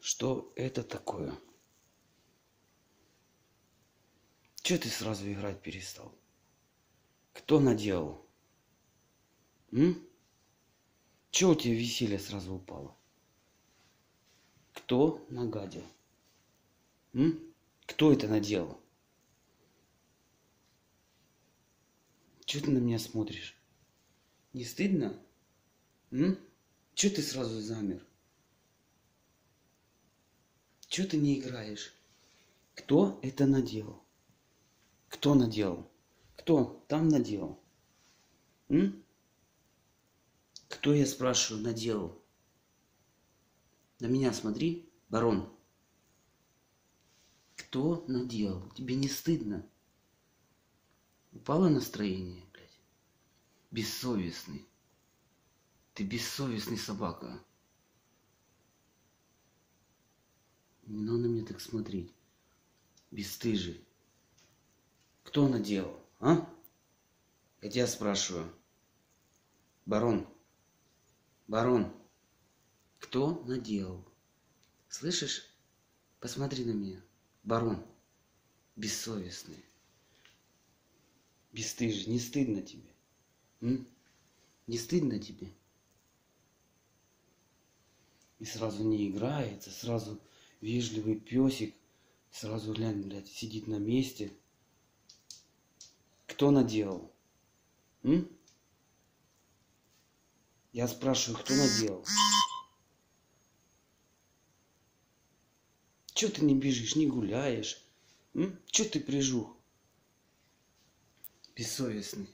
Что это такое? Че ты сразу играть перестал? Кто наделал? М? Че у тебя веселье сразу упало? Кто нагадил? М? Кто это наделал? Че ты на меня смотришь? Не стыдно? М? Че ты сразу замер? Че ты не играешь? Кто это наделал? Кто наделал? Кто там наделал? М? Кто, я спрашиваю, наделал? На меня смотри, барон. Кто наделал? Тебе не стыдно? Упало настроение, блядь? Бессовестный. Ты бессовестный собака. Не надо на меня так смотреть. Бесстыжий. Кто наделал, а? Я тебя спрашиваю. Барон. Барон. Кто наделал? Слышишь? Посмотри на меня. Барон. Бессовестный. Бесстыжий. Не стыдно тебе? М? Не стыдно тебе? И сразу не играется, сразу вежливый песик, сразу глянь, блядь, сидит на месте. Кто наделал? М? Я спрашиваю, кто наделал? Че ты не бежишь, не гуляешь? М? Че ты прижух? Бессовестный.